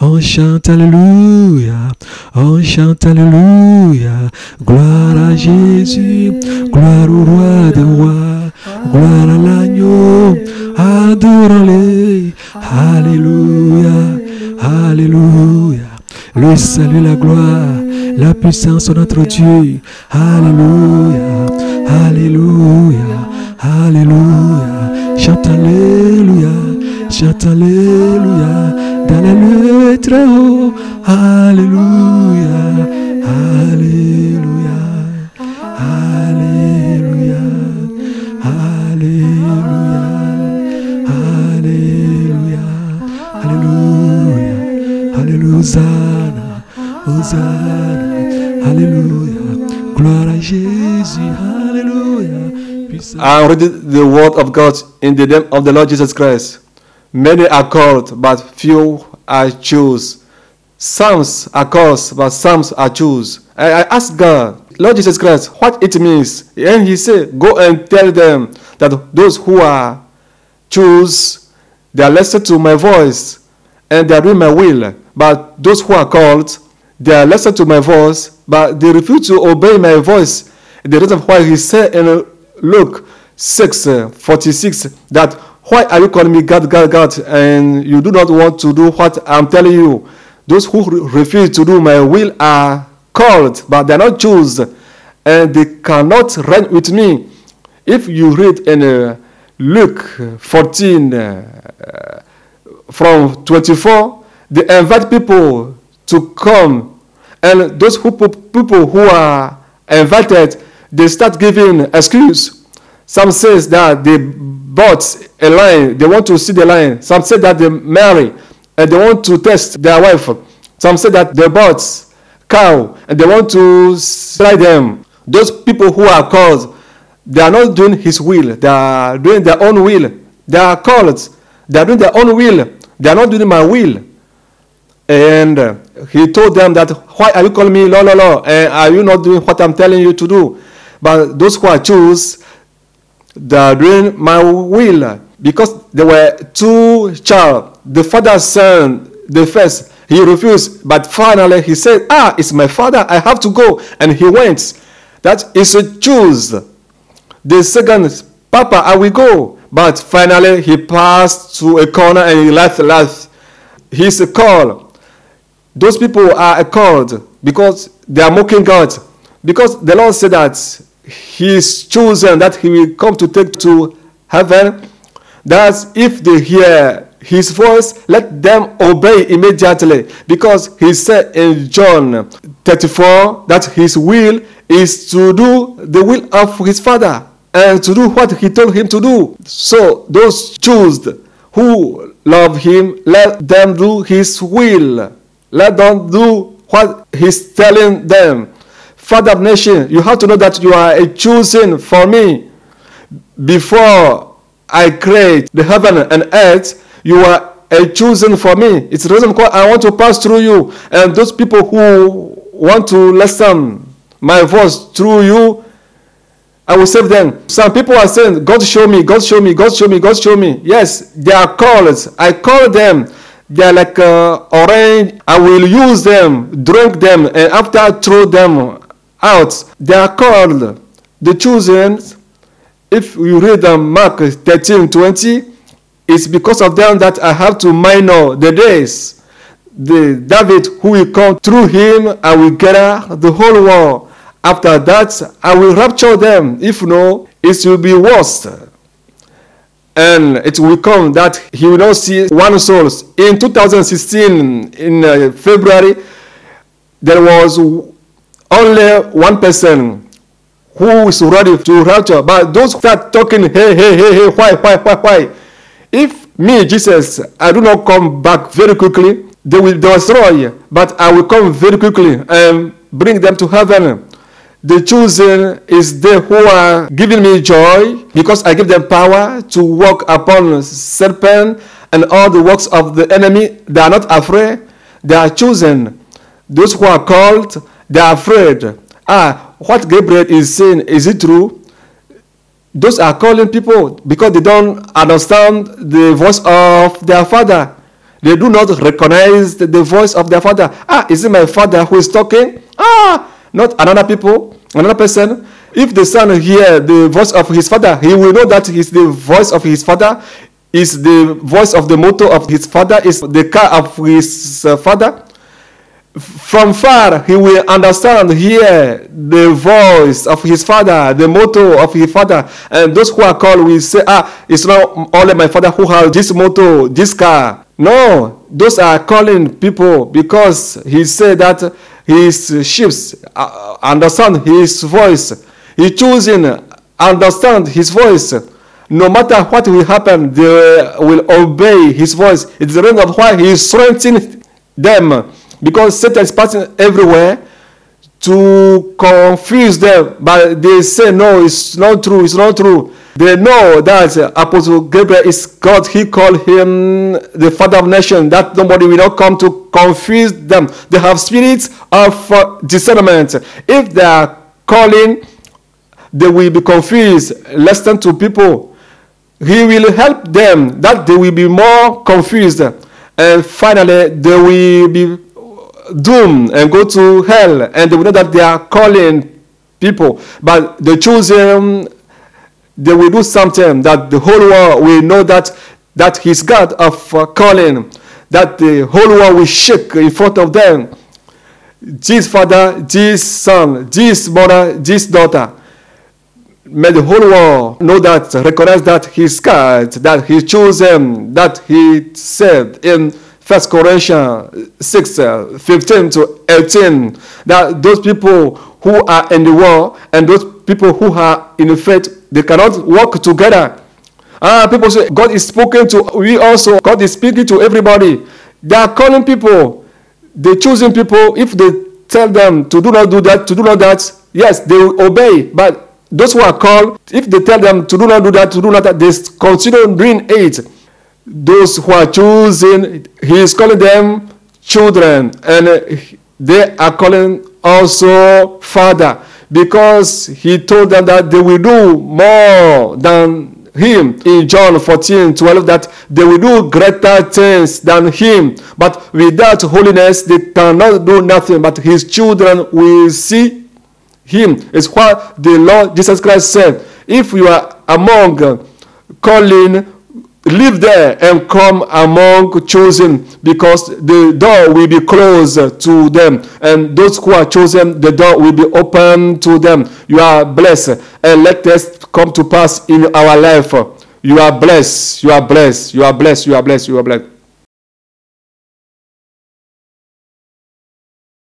On chante Alléluia, on chante Alléluia, gloire à Jésus, gloire au roi des rois, gloire à l'agneau, adorons-le, Alléluia, Alléluia. Le salut, la gloire, la puissance de notre Dieu, Alléluia, Alléluia, Alléluia, chante Alléluia, chante Alléluia, nuit très haut, Alléluia, Alléluia, Alléluia, Alléluia, Alléluia, Alléluia, Alléluia, Hosanna, Hosanna, Alléluia, gloire à Jésus, puissance. I read the word of God in the name of the Lord Jesus Christ. Many are called, but few are choose. Some are called, but some are choose. I, I asked God, Lord Jesus Christ, what it means. And he said, Go and tell them that those who are choose, they are listening to my voice and they are doing my will. But those who are called, they are listening to my voice, but they refuse to obey my voice. The reason why he said in Luke 6 uh, 46 that why are you calling me God, God, God, and you do not want to do what I'm telling you? Those who re- refuse to do my will are called, but they are not chosen, and they cannot reign with me. If you read in uh, Luke 14 uh, from 24, they invite people to come, and those who, people who are invited, they start giving excuse. Some says that they bought a lion, they want to see the lion. Some say that they marry and they want to test their wife. Some say that they bought cow and they want to slay them. Those people who are called, they are not doing his will. They are doing their own will. They are called. They are doing their own will. They are not doing my will. And he told them that, why are you calling me Lord, Lord, Lord? And are you not doing what I'm telling you to do? But those who are choose, are doing my will. Because there were two child. The father son, the first, he refused. But finally he said, ah, it's my father. I have to go. And he went. That is a choose. The second, Papa, I will go. But finally he passed to a corner and he left, left. He's a call those people are called because they are mocking God. Because the Lord said that He is chosen, that He will come to take to heaven. That if they hear His voice, let them obey immediately. Because He said in John 34 that His will is to do the will of His Father and to do what He told Him to do. So those chosen who love Him, let them do His will. Let them do what he's telling them. Father of nation, you have to know that you are a choosing for me. Before I create the heaven and earth, you are a chosen for me. It's the reason why I want to pass through you. And those people who want to listen my voice through you, I will save them. Some people are saying, God show me, God show me, God show me, God show me. Yes, they are called. I call them. They are like uh, orange. I will use them, drink them, and after I throw them out. They are called the chosen. If you read um, Mark 13 20, it's because of them that I have to minor the days. The David who will come through him, I will gather the whole world. After that, I will rapture them. If no, it will be worse and it will come that he will not see one soul. In 2016, in uh, February, there was only one person who is ready to rapture. But those start talking, hey, hey, hey, hey, why, why, why, why? If me, Jesus, I do not come back very quickly, they will destroy. But I will come very quickly and bring them to heaven. The chosen is they who are giving me joy because I give them power to walk upon serpent and all the works of the enemy. They are not afraid. They are chosen. Those who are called, they are afraid. Ah, what Gabriel is saying, is it true? Those are calling people because they don't understand the voice of their father. They do not recognize the, voice of their father. Ah, is it my father who is talking? Ah, not another people, another person. If the son hear the voice of his father, he will know that is the voice of his father, is the voice of the motor of his father, is the car of his father. From far, he will understand, hear the voice of his father, the motto of his father. And those who are called will say, Ah, it's not only my father who has this motto, this car. No, those are calling people because he said that his sheep uh, understand his voice. He choosing understand his voice. No matter what will happen, they will obey his voice. It's the reason of why he is strengthening them because Satan is passing everywhere to confuse them. But they say, no, it's not true, it's not true. They know that Apostle Gabriel is God. He called him the father of nation. That nobody will not come to confuse them. They have spirits of uh, discernment. If they are calling, they will be confused. Listen to people. He will help them that they will be more confused. And finally, they will be doomed and go to hell. And they will know that they are calling people. But the chosen they will do something that the whole world will know that that he's God of uh, calling, that the whole world will shake in front of them. Jesus father, Jesus son, Jesus mother, Jesus daughter. May the whole world know that, recognize that he's God, that he chose them, that he said in First Corinthians 6, uh, 15 to 18, that those people who are in the world and those people who are in the faith they cannot work together. Ah, people say God is speaking to we also. God is speaking to everybody. They are calling people. They choosing people. If they tell them to do not do that, to do not that, yes, they will obey. But those who are called, if they tell them to do not do that, to do not that, they continue doing it. Those who are choosing, He is calling them children, and they are calling also Father because he told them that they will do more than him in John 14 12 that they will do greater things than him. But without holiness, they cannot do nothing. But his children will see him. It's what the Lord Jesus Christ said. If you are among calling live there and come among chosen because the door will be closed to them. And those who are chosen the door will be open to them. You are blessed. And let this come to pass in our life. You are blessed. You are blessed. You are blessed. You are blessed. You are blessed